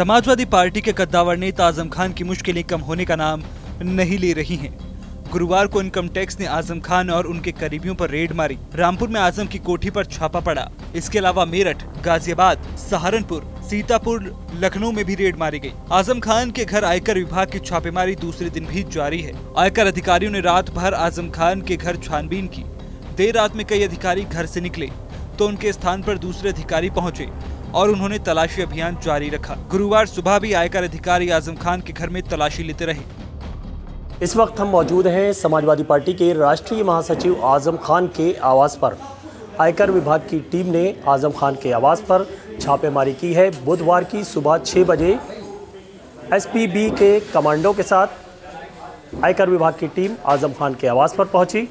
Samajwadi party के कद्दावर नेता आज़म खान की मुश्किलें कम होने का नाम नहीं ले रही हैं। गुरुवार को इनकम टैक्स ने आज़म खान और उनके करीबियों पर रेड मारी। रामपुर में आज़म की कोठी पर छापा पड़ा। इसके अलावा मेरठ, गाजियाबाद, सहारनपुर, सीतापुर, लखनऊ में भी रेड मारी गई। आज़म खान के घर आयकर विभाग की छापेमारी दूसरे दिन भी जारी है। आयकर अधिकारियों ने रात भर आज़म खान के घर छानबीन की। देर रात में कई अधिकारी घर से निकले तो उनके स्थान पर दूसरे अधिकारी पहुँचे। और उन्होंने तलाशी अभियान जारी रखा। गुरुवार सुबह भी आयकर अधिकारी आज़म खान के घर में तलाशी लेते रहे। इस वक्त हम मौजूद हैं समाजवादी पार्टी के राष्ट्रीय महासचिव आज़म खान के आवास पर। आयकर विभाग की टीम ने आज़म खान के आवास पर छापेमारी की है। बुधवार की सुबह छः बजे एसपीबी के कमांडो के साथ आयकर विभाग की टीम आज़म खान के आवास पर पहुँची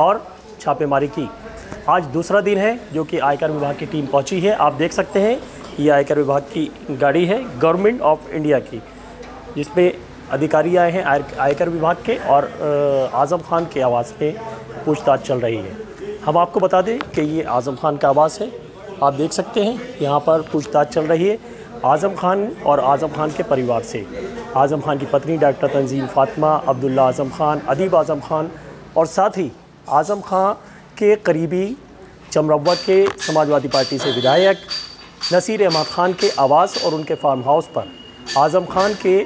और छापेमारी की। आज दूसरा दिन है जो कि आयकर विभाग की टीम पहुँची है। आप देख सकते हैं, ये आयकर विभाग की गाड़ी है गवर्नमेंट ऑफ़ इंडिया की जिसमें अधिकारी आए हैं आयकर विभाग के और आज़म खान के आवास पे पूछताछ चल रही है। हम आपको बता दें कि ये आज़म खान का आवास है। आप देख सकते हैं, यहाँ पर पूछताछ चल रही है आज़म खान और आज़म खान के परिवार से। आज़म खान की पत्नी डॉक्टर तंजीम फातिमा, अब्दुल्ला आज़म खान, अदीब आज़म खान और साथ ही आज़म खान के करीबी चमरवत के समाजवादी पार्टी से विधायक, नसीर अहमद खान के आवास और उनके फार्म हाउस पर, आज़म खान के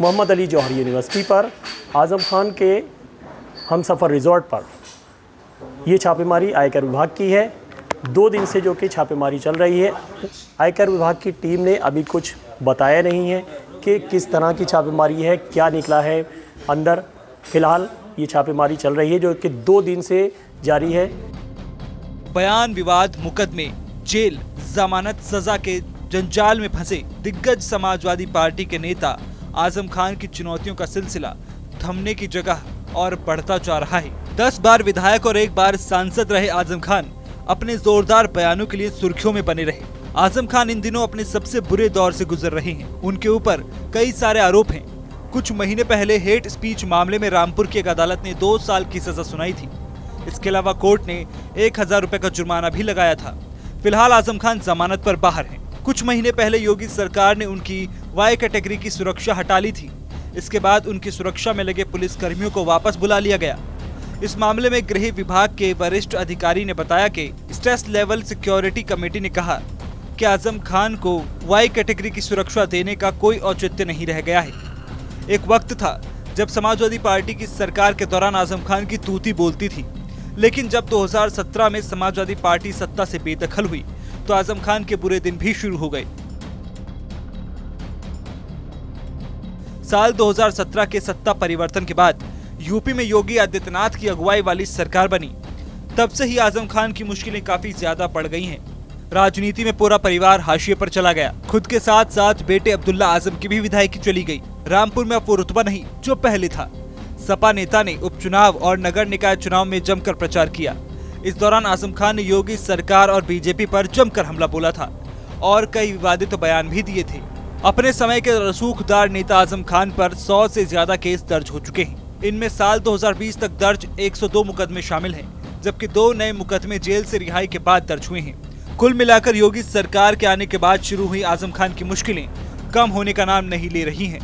मोहम्मद अली जौहरी यूनिवर्सिटी पर, आज़म खान के हम सफ़र रिजॉर्ट पर। ये छापेमारी आयकर विभाग की है। दो दिन से जो कि छापेमारी चल रही है। आयकर विभाग की टीम ने अभी कुछ बताया नहीं है कि किस तरह की छापेमारी है, क्या निकला है अंदर। फ़िलहाल ये छापेमारी चल रही है, जो कि दो दिन से जारी है। बयान विवाद मुकदमे, जेल, जमानत सजा के जंजाल में फंसे दिग्गज समाजवादी पार्टी के नेता, आज़म खान की चुनौतियों का सिलसिला थमने की जगह और बढ़ता जा रहा है। दस बार विधायक और एक बार सांसद रहे आज़म खान, अपने जोरदार बयानों के लिए सुर्खियों में बने रहे। आज़म खान इन दिनों अपने सबसे बुरे दौर से गुजर रहे हैं। उनके ऊपर कई सारे आरोप हैं। कुछ महीने पहले हेट स्पीच मामले में रामपुर की एक अदालत ने दो साल की सजा सुनाई थी। इसके अलावा कोर्ट ने एक हज़ार रूपए का जुर्माना भी लगाया था। फ़िलहाल आज़म खान जमानत पर बाहर हैं। कुछ महीने पहले योगी सरकार ने उनकी वाई कैटेगरी की सुरक्षा हटा ली थी। इसके बाद उनकी सुरक्षा में लगे पुलिस कर्मियों को वापस बुला लिया गया। इस मामले में गृह विभाग के वरिष्ठ अधिकारी ने बताया कि स्ट्रेस लेवल सिक्योरिटी कमेटी ने कहा कि आज़म खान को वाई कैटेगरी की सुरक्षा देने का कोई औचित्य नहीं रह गया है। एक वक्त था जब समाजवादी पार्टी की सरकार के दौरान आज़म खान की तूती बोलती थी। लेकिन जब 2017 में समाजवादी पार्टी सत्ता से बेदखल हुई तो आज़म खान के बुरे दिन भी शुरू हो गए। साल 2017 के सत्ता परिवर्तन के बाद यूपी में योगी आदित्यनाथ की अगुवाई वाली सरकार बनी। तब से ही आज़म खान की मुश्किलें काफ़ी ज़्यादा बढ़ गई हैं। राजनीति में पूरा परिवार हाशिए पर चला गया। खुद के साथ साथ बेटे अब्दुल्ला आज़म की भी विधायकी चली गई। रामपुर में अब वो रुतबा नहीं, जो पहले था। सपा नेता ने उपचुनाव और नगर निकाय चुनाव में जमकर प्रचार किया। इस दौरान आज़म खान ने योगी सरकार और बीजेपी पर जमकर हमला बोला था और कई विवादित तो बयान भी दिए थे। अपने समय के रसूखदार नेता आज़म खान पर 100 से ज़्यादा केस दर्ज हो चुके हैं। इनमें साल 2020 तक दर्ज 102 मुकदमे शामिल हैं, जबकि दो नए मुकदमे जेल से रिहाई के बाद दर्ज हुए हैं। कुल मिलाकर योगी सरकार के आने के बाद शुरू हुई आज़म खान की मुश्किलें। कम होने का नाम नहीं ले रही हैं।